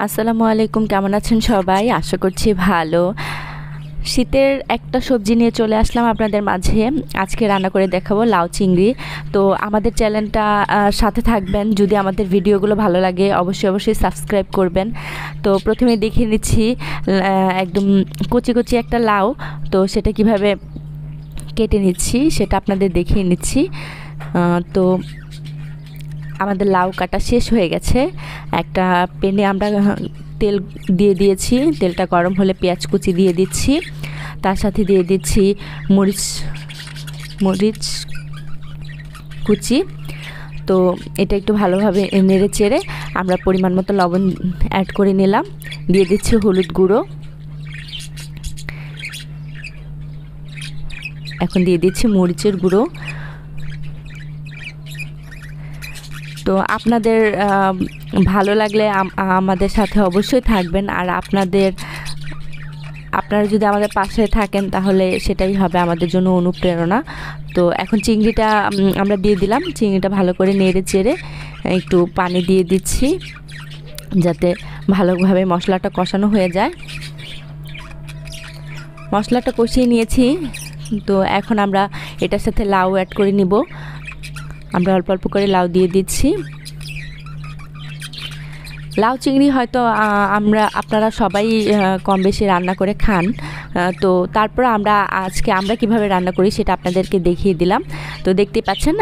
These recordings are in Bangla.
আসসালামু আলাইকুম, কেমন আছেন সবাই? আশা করছি ভালো। শীতের একটা সবজি নিয়ে চলে আসলাম আপনাদের মাঝে। আজকে রান্না করে দেখাবো লাউ চিংড়ি। তো আমাদের চ্যানেলটা সাথে থাকবেন। যদি আমাদের ভিডিওগুলো ভালো লাগে, অবশ্যই অবশ্যই সাবস্ক্রাইব করবেন। তো প্রথমে দেখিয়ে নিচ্ছি একদম কচি কচি একটা লাউ। তো সেটা কীভাবে কেটে নিচ্ছি, সেটা আপনাদের দেখিয়ে নিচ্ছি। তো আমাদের লাউ কাটা শেষ হয়ে গেছে। একটা পেনে আমরা তেল দিয়ে দিয়েছি। তেলটা গরম হলে পেঁয়াজ কুচি দিয়ে দিচ্ছি। তার সাথে দিয়ে দিচ্ছি মরিচ মরিচ কুচি। তো এটা একটু ভালোভাবে নেড়ে চেড়ে আমরা পরিমাণ মতো লবণ অ্যাড করে নিলাম। দিয়ে দিচ্ছি হলুদ গুঁড়ো। এখন দিয়ে দিচ্ছি মরিচের গুঁড়ো। তো আপনাদের ভালো লাগলে আমাদের সাথে অবশ্যই থাকবেন। আর আপনাদের, আপনারা যদি আমাদের পাশে থাকেন, তাহলে সেটাই হবে আমাদের জন্য অনুপ্রেরণা। তো এখন চিংড়িটা আমরা দিয়ে দিলাম। চিংড়িটা ভালো করে নেড়ে চেড়ে একটু পানি দিয়ে দিচ্ছি, যাতে ভালোভাবে মশলাটা কষানো হয়ে যায়। মশলাটা কষিয়ে নিয়েছি। তো এখন আমরা এটার সাথে লাউ অ্যাড করে নিব। আমরা অল্প অল্প করে লাউ দিয়ে দিচ্ছি। লাউ, চিংড়ি হয়তো আমরা, আপনারা সবাই কম বেশি রান্না করে খান। তো তারপর আমরা আজকে আমরা কীভাবে রান্না করি সেটা আপনাদেরকে দেখিয়ে দিলাম। তো দেখতে পাচ্ছেন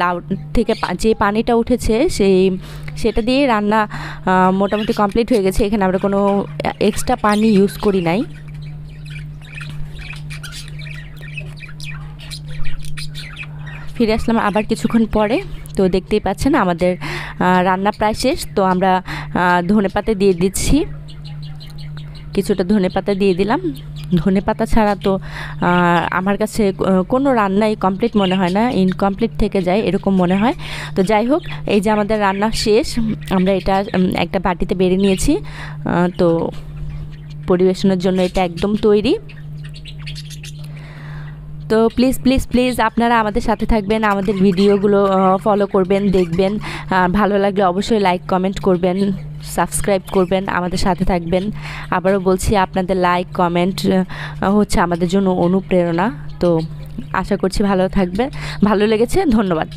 লাউ থেকে যে পানিটা উঠেছে সেই, সেটা দিয়ে রান্না মোটামুটি কমপ্লিট হয়ে গেছে। এখানে আমরা কোনো এক্সট্রা পানি ইউজ করি নাই। ফিরে আসলাম আবার কিছুক্ষণ পরে। তো দেখতেই পাচ্ছেন আমাদের রান্না প্রায় শেষ। তো আমরা ধনে পাতা দিয়ে দিচ্ছি। কিছুটা ধনে পাতা দিয়ে দিলাম। ধনে পাতা ছাড়া তো আমার কাছে কোনো রান্নাই কমপ্লিট মনে হয় না। ইনকমপ্লিট থেকে যায়, এরকম মনে হয়। তো যাই হোক, এই যে আমাদের রান্না শেষ, আমরা এটা একটা বাটিতে বেড়ে নিয়েছি। তো পরিবেশনের জন্য এটা একদম তৈরি। তো প্লিজ প্লিজ প্লিজ আপনারা আমাদের সাথে থাকবেন, আমাদের ভিডিওগুলো ফলো করবেন, দেখবেন। ভালো লাগলে অবশ্যই লাইক কমেন্ট করবেন সাবস্ক্রাইব করবেন, আমাদের সাথে থাকবেন। আবারও বলছি, আপনাদের লাইক কমেন্ট হচ্ছে আমাদের জন্য অনুপ্রেরণা। তো আশা করছি ভালো থাকবে। ভালো লেগেছে, ধন্যবাদ।